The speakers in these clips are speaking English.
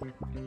Thank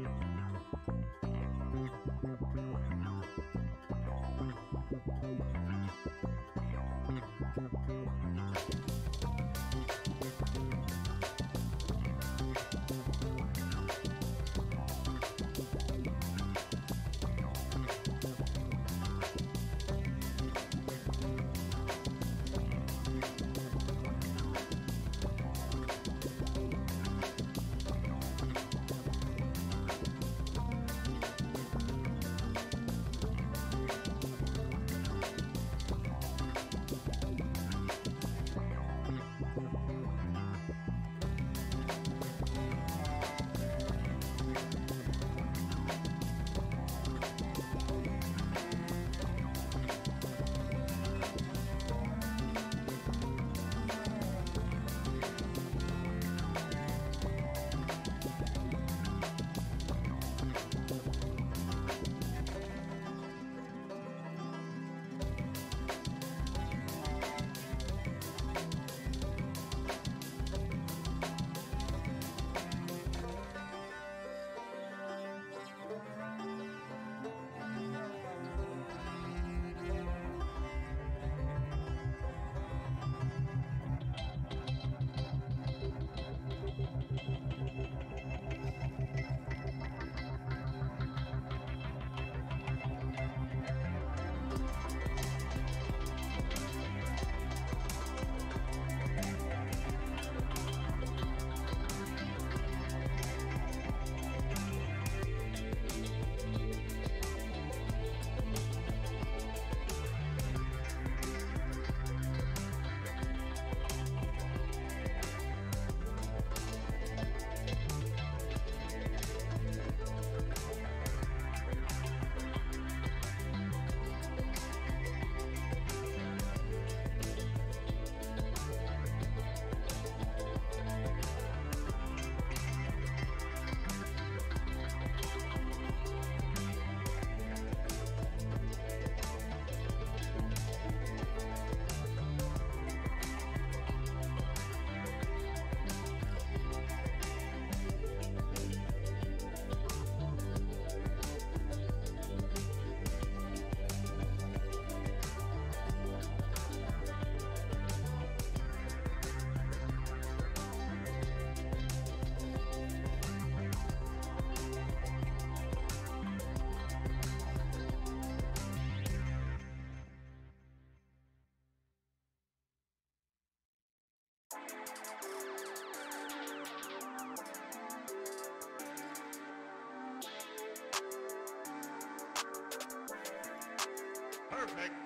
Perfect.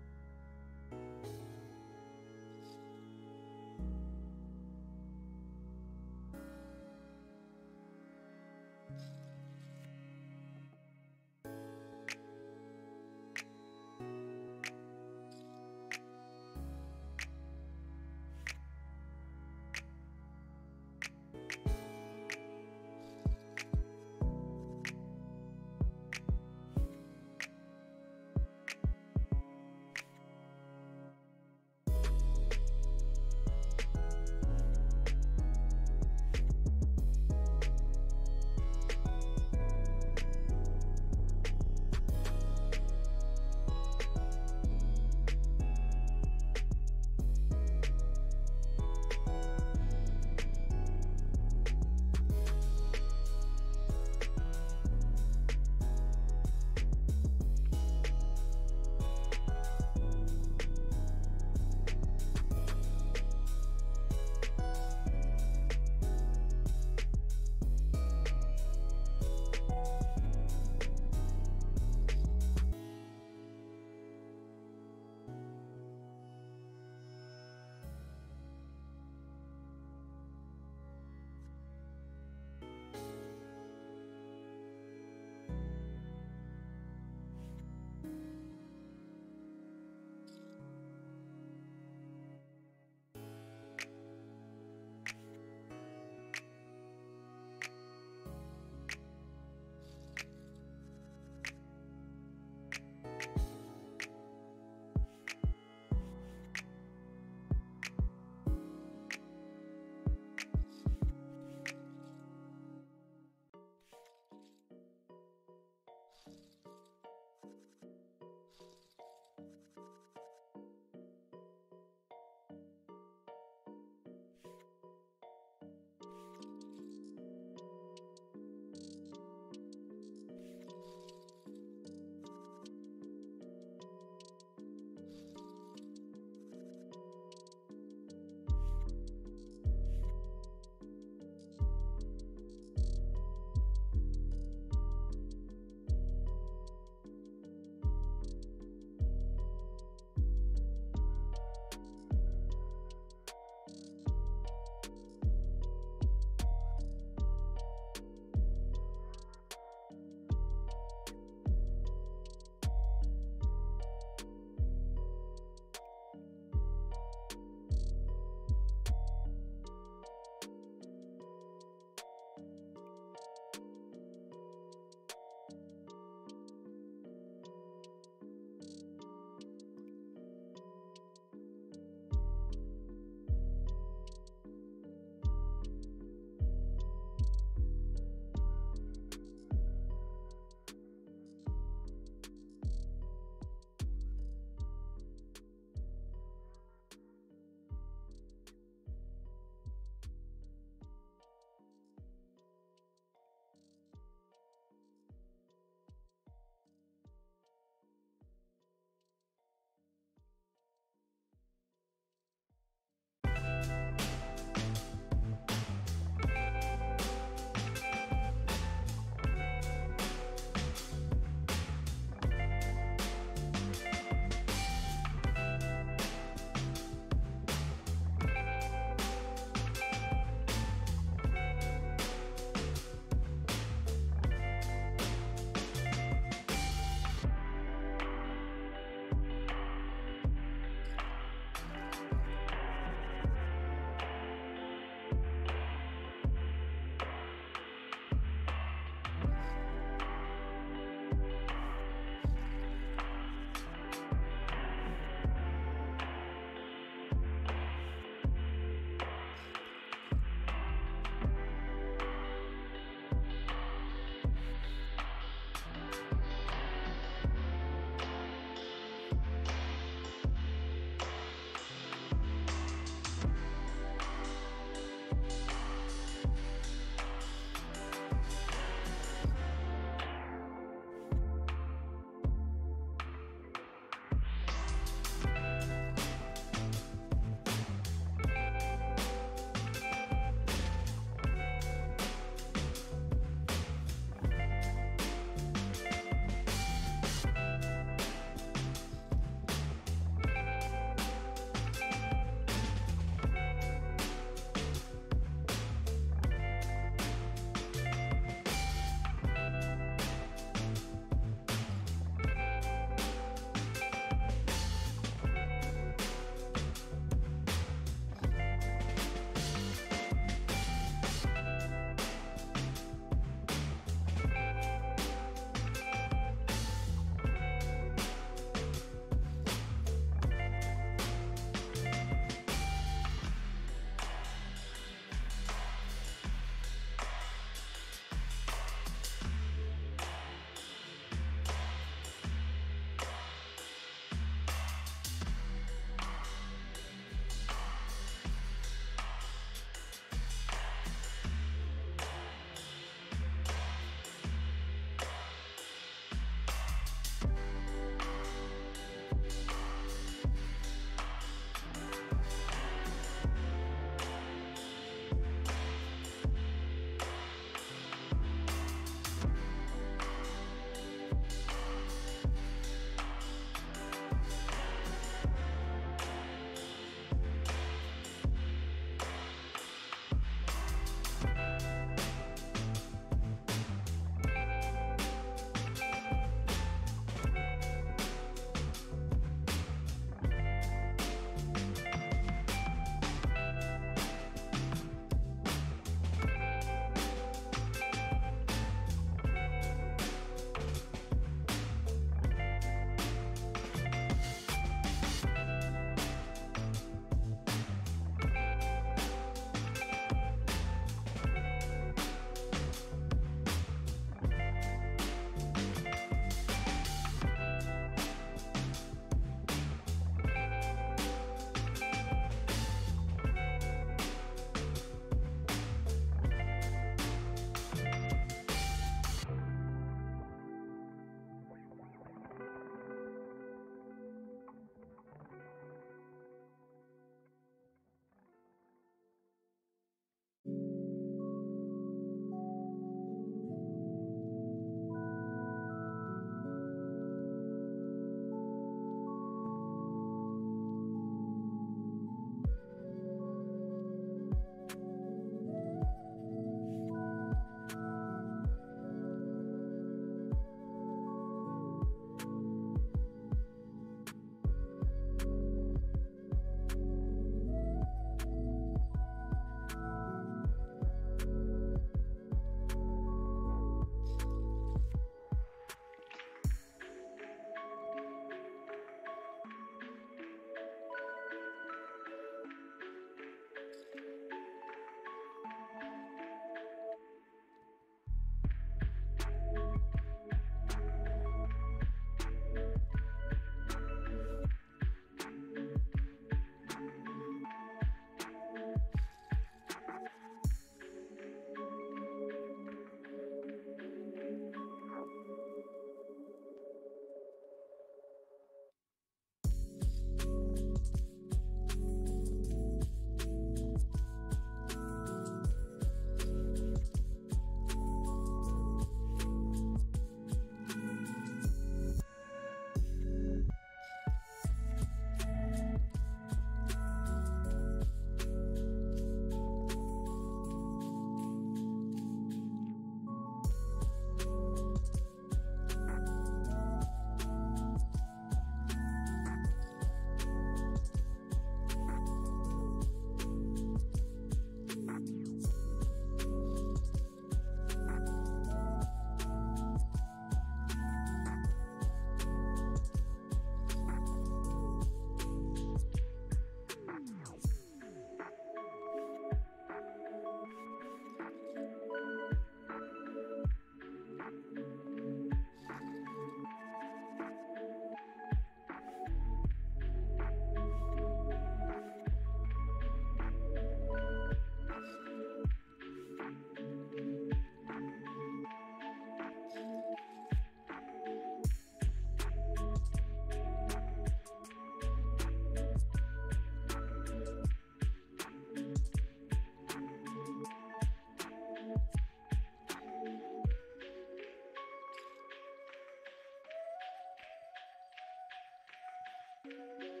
Bye.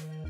Yeah.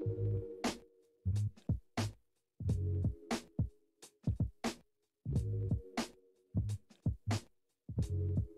Thank you.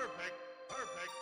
perfect, perfect,